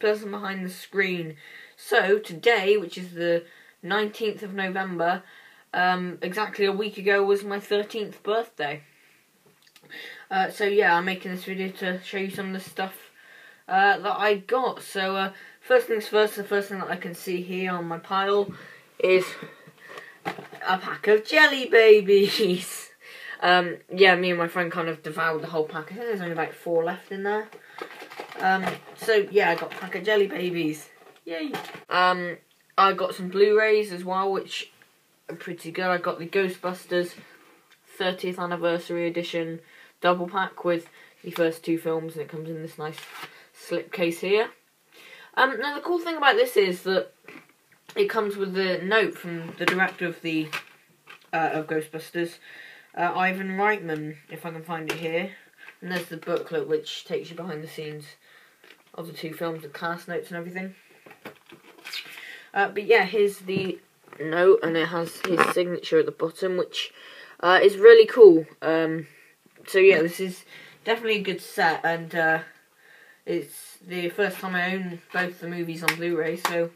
person behind the screen. So today, which is the 19th of November, um, exactly a week ago was my 13th birthday. Uh, so yeah, I'm making this video to show you some of the stuff uh, that I got. So uh, first things first, the first thing that I can see here on my pile is a pack of jelly babies. Um, yeah, me and my friend kind of devoured the whole pack. I think there's only about four left in there. Um, so yeah, I got a pack of jelly babies. Yay! Um, I got some Blu-rays as well, which are pretty good. I got the Ghostbusters 30th anniversary edition double pack with the first two films, and it comes in this nice slipcase here. Um, now the cool thing about this is that it comes with a note from the director of the uh, of Ghostbusters, uh, Ivan Reitman, if I can find it here. And there's the booklet which takes you behind the scenes of the two films, the cast notes and everything. Uh, but yeah, here's the note, and it has his signature at the bottom, which uh, is really cool. Um, so yeah, this is definitely a good set, and uh, it's the first time I own both the movies on Blu-ray, so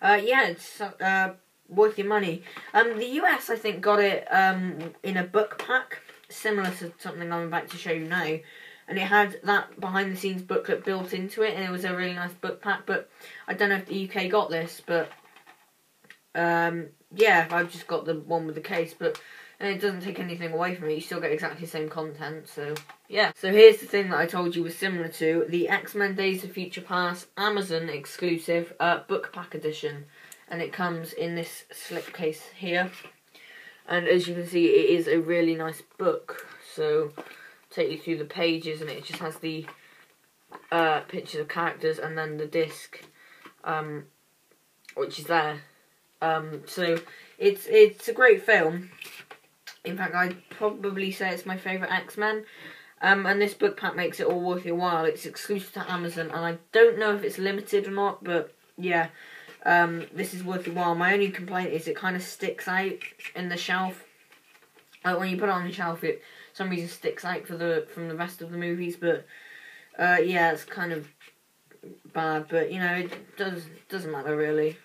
uh, yeah, it's uh, worth your money. Um, the US, I think, got it um, in a book pack, similar to something I'm about to show you now. And it had that behind the scenes booklet built into it, and it was a really nice book pack. But I don't know if the UK got this, but um, yeah, I've just got the one with the case. But it doesn't take anything away from it. You still get exactly the same content. So yeah. So here's the thing that I told you was similar to the X Men Days of Future Past Amazon exclusive uh, book pack edition and it comes in this slipcase here. And as you can see, it is a really nice book. So, take you through the pages, and it just has the uh, pictures of characters and then the disc, um, which is there. Um, so, it's it's a great film. In fact, I'd probably say it's my favourite X Men. Um, and this book pack makes it all worth your while. It's exclusive to Amazon, and I don't know if it's limited or not, but yeah um, this is worth your while. My only complaint is it kind of sticks out in the shelf. Like when you put it on the shelf, it some reason sticks out for the from the rest of the movies. But uh, yeah, it's kind of bad. But you know, it does doesn't matter really.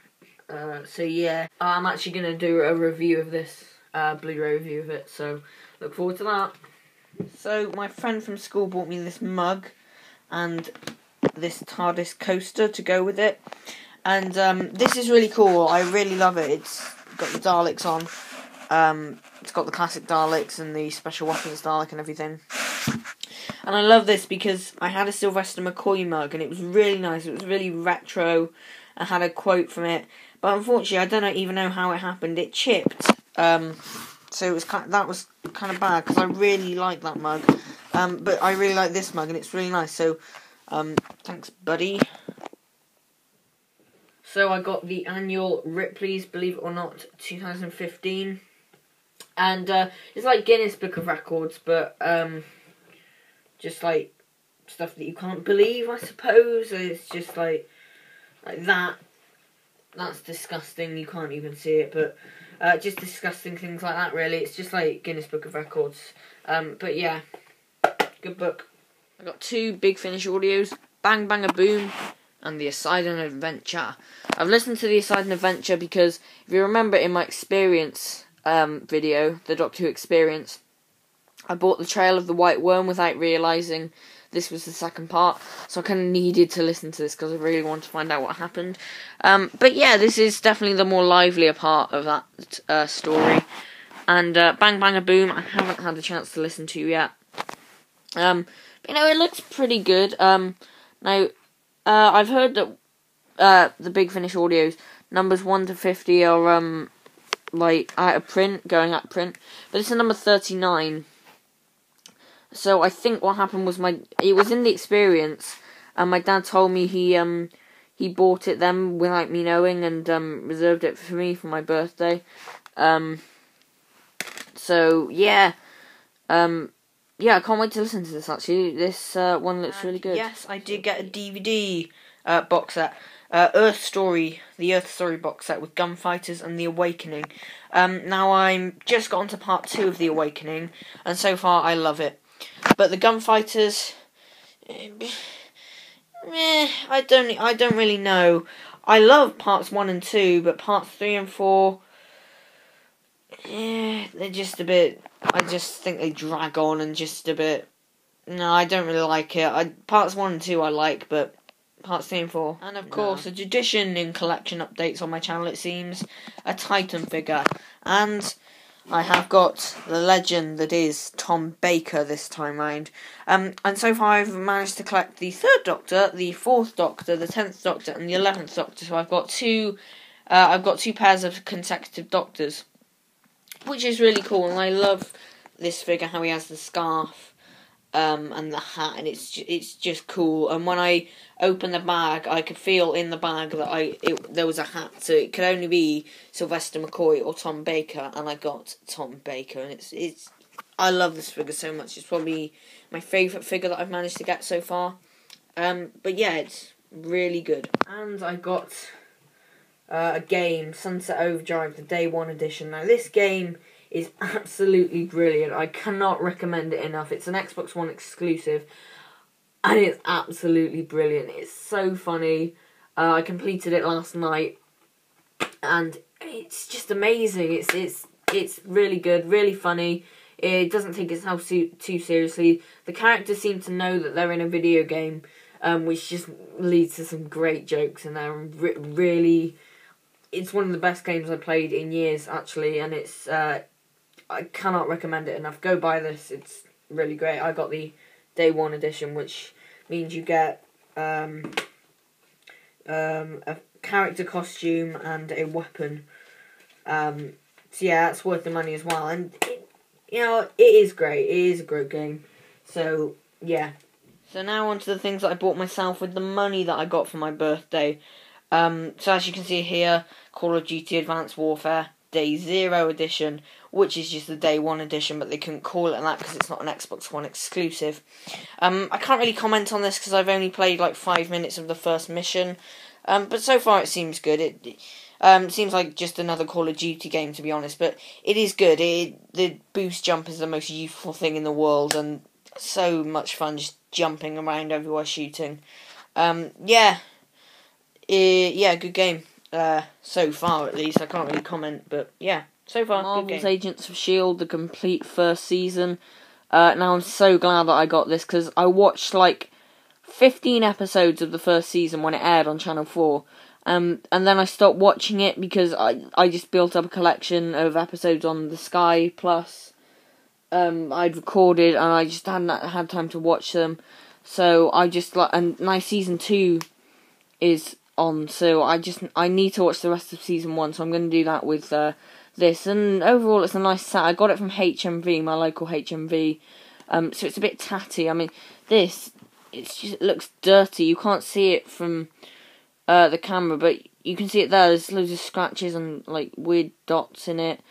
Uh, so yeah, I'm actually gonna do a review of this uh, Blu-ray review of it. So look forward to that. So my friend from school bought me this mug and this TARDIS coaster to go with it. And um, this is really cool. I really love it. It's got the Daleks on. Um, it's got the classic Daleks and the special weapons Dalek and everything. And I love this because I had a Sylvester McCoy mug and it was really nice. It was really retro. I had a quote from it, but unfortunately, I don't even know how it happened. It chipped. Um, so it was kind of, that was kind of bad because I really like that mug. Um, but I really like this mug and it's really nice. So um, thanks, buddy. So I got the annual Ripley's, believe it or not, 2015. And uh, it's like Guinness Book of Records, but um, just like stuff that you can't believe, I suppose. It's just like like that. That's disgusting. You can't even see it, but uh, just disgusting things like that. Really, it's just like Guinness Book of Records. Um, but yeah, good book. I got two Big Finish audios. Bang Bang a Boom and the Oseidon Adventure. I've listened to the Oseidon Adventure because if you remember in my experience um, video, the Doctor Who experience, I bought the Trail of the White Worm without realizing this was the second part, so I kind of needed to listen to this because I really wanted to find out what happened. Um, but yeah, this is definitely the more livelier part of that uh, story. And uh, Bang Bang a Boom, I haven't had a chance to listen to yet. Um, you know, it looks pretty good. Um, now, uh, I've heard that uh, the Big Finish audios numbers one to fifty are um like out of print, going out of print, but it's a number thirty nine. So I think what happened was my it was in the experience, and my dad told me he um he bought it then without me knowing and um reserved it for me for my birthday. Um. So yeah, um yeah, I can't wait to listen to this. Actually, this uh, one looks and really good. Yes, I did get a DVD uh, box set. Uh, Earth Story, the Earth Story box set with Gunfighters and The Awakening. Um, now I'm just got to part two of The Awakening, and so far I love it. But the Gunfighters, eh, eh, I don't I don't really know. I love parts one and two, but parts three and four, yeah, they're just a bit. I just think they drag on and just a bit. No, I don't really like it. I parts one and two I like, but parts three and four. And of course, a tradition in collection updates on my channel. It seems a Titan figure, and I have got the legend that is Tom Baker this time round. Um, and so far I've managed to collect the third Doctor, the fourth Doctor, the tenth Doctor, and the eleventh Doctor. So I've got two. Uh, I've got two pairs of consecutive Doctors, which is really cool. And I love this figure how he has the scarf um, and the hat, and it's it's just cool. And when I opened the bag, I could feel in the bag that I it, there was a hat, so it could only be Sylvester McCoy or Tom Baker, and I got Tom Baker, and it's it's I love this figure so much. It's probably my favourite figure that I've managed to get so far. Um, but yeah, it's really good. And I got uh, a game, Sunset Overdrive, the Day One edition. Now this game is absolutely brilliant. I cannot recommend it enough. It's an Xbox One exclusive, and it's absolutely brilliant. It's so funny. Uh, I completed it last night, and it's just amazing. It's it's it's really good, really funny. It doesn't take itself too, too seriously. The characters seem to know that they're in a video game, um, which just leads to some great jokes in there. Re- really, it's one of the best games I played in years, actually, and it's uh, I cannot recommend it enough. Go buy this; it's really great. I got the day one edition, which means you get um, um, a character costume and a weapon. Um, so yeah, that's worth the money as well. And it, you know, it is great. It is a great game. So yeah. So now on to the things that I bought myself with the money that I got for my birthday. Um, so as you can see here, Call of Duty Advanced Warfare Day Zero edition, which is just the Day One edition, but they couldn't call it that because it's not an Xbox One exclusive. Um, I can't really comment on this because I've only played like five minutes of the first mission, um, but so far it seems good. It um, seems like just another Call of Duty game to be honest, but it is good. It the boost jump is the most useful thing in the world, and so much fun just jumping around everywhere shooting. Um, yeah, it, yeah, good game. Uh, so far, at least. I can't really comment, but yeah, so far. Marvel's Agents of S.H.I.E.L.D., the complete first season. Uh, now I'm so glad that I got this because I watched like 15 episodes of the first season when it aired on Channel 4. Um, and then I stopped watching it because I, I just built up a collection of episodes on the Sky Plus. Um, I'd recorded and I just hadn't had time to watch them. So I just like, and now season two is on, so I just I need to watch the rest of season one. So I'm going to do that with uh, this. And overall, it's a nice set. I got it from HMV, my local HMV. Um, so it's a bit tatty. I mean, this it's just it looks dirty. You can't see it from uh, the camera, but you can see it there. There's loads of scratches and like weird dots in it.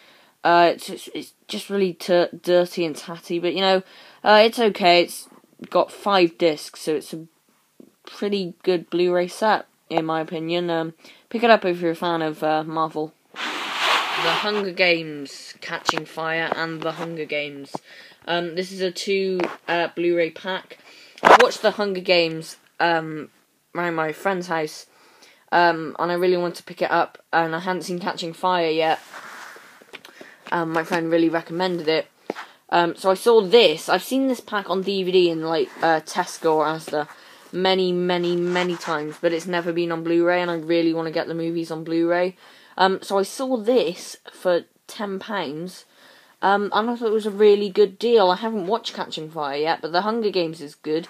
Uh, it's it's, it's just really dirty and tatty, but you know, uh, it's okay. It's got five discs, so it's a pretty good Blu-ray set in my opinion. Um, pick it up if you're a fan of uh, Marvel. The Hunger Games Catching Fire and The Hunger Games. Um, this is a two uh, Blu-ray pack. I watched The Hunger Games um, around my friend's house, um, and I really wanted to pick it up, and I hadn't seen Catching Fire yet. Um, my friend really recommended it. Um, so I saw this. I've seen this pack on DVD in like uh, Tesco or Asda many, many, many times, but it's never been on Blu-ray, and I really want to get the movies on Blu-ray. Um, so I saw this for ten pounds, um, and I thought it was a really good deal. I haven't watched Catching Fire yet, but The Hunger Games is good,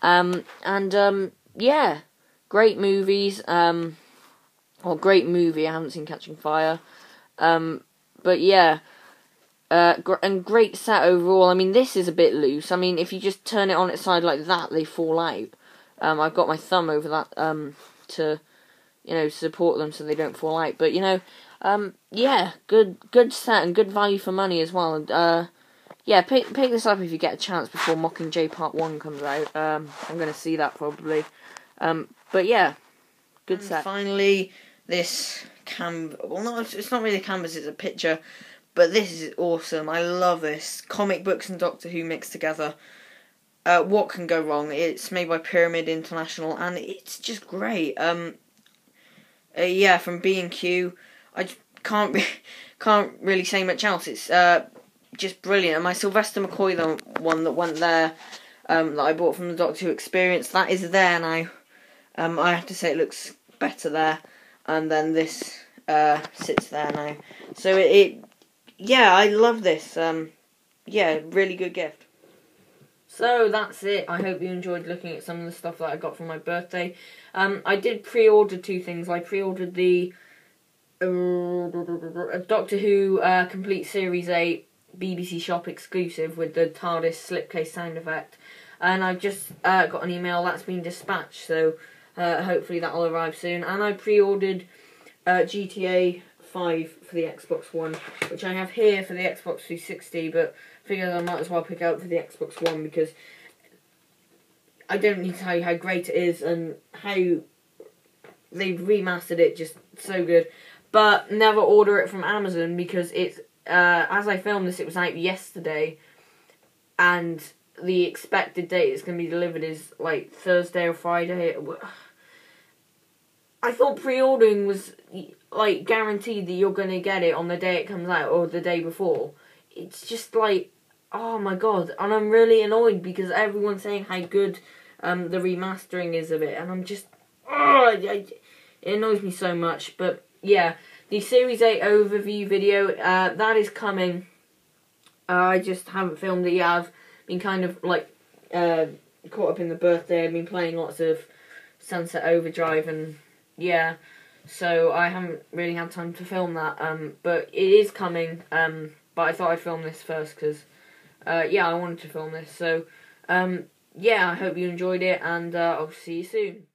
um, and um, yeah, great movies. Um, great movie. I haven't seen Catching Fire, um, but yeah. Uh, gr- and great set overall. I mean, this is a bit loose. I mean, if you just turn it on its side like that, they fall out. Um, I've got my thumb over that um, to, you know, support them so they don't fall out. But you know, um, yeah, good good set and good value for money as well. Uh, yeah, pick pick this up if you get a chance before Mockingjay Part One comes out. Um, I'm gonna see that probably. Um, but yeah, good and set. Finally, this cam. Well, not it's not really a canvas. It's a picture. But this is awesome. I love this. Comic books and Doctor Who mixed together. Uh, what can go wrong? It's made by Pyramid International, and it's just great. Um, uh, yeah, from B and Q, I can't re- can't really say much else. It's uh, just brilliant. And my Sylvester McCoy, the one that went there, um, that I bought from the Doctor Who Experience, that is there now. Um, I have to say it looks better there, and then this uh, sits there now. So it, it yeah, I love this. Um, yeah, really good gift. So that's it. I hope you enjoyed looking at some of the stuff that I got for my birthday. Um, I did pre-order two things. I pre-ordered the uh, Doctor Who uh, Complete Series 8 BBC Shop exclusive with the TARDIS slipcase sound effect. And I've just uh, got an email that's been dispatched, so uh, hopefully that'll arrive soon. And I pre-ordered uh, GTA 5 for the Xbox One, which I have here for the Xbox 360, but figured I might as well pick out for the Xbox One because I don't need to tell you how great it is and how they've remastered it just so good. But never order it from Amazon because it's uh, as I filmed this, it was out yesterday, and the expected date it's going to be delivered is like Thursday or Friday. I thought pre-ordering was like guaranteed that you're to get it on the day it comes out or the day before. It's just like, oh my god, and I'm really annoyed because everyone's saying how good um, the remastering is of it, and I'm just, oh, it annoys me so much. But yeah, the Series 8 overview video, uh, that is coming. Uh, I just haven't filmed it yet. I've been kind of like uh, caught up in the birthday. I've been playing lots of Sunset Overdrive and yeah, so I haven't really had time to film that. Um, but it is coming. Um, but I thought I'd film this first because uh, yeah, I wanted to film this. So um, yeah, I hope you enjoyed it, and uh, I'll see you soon.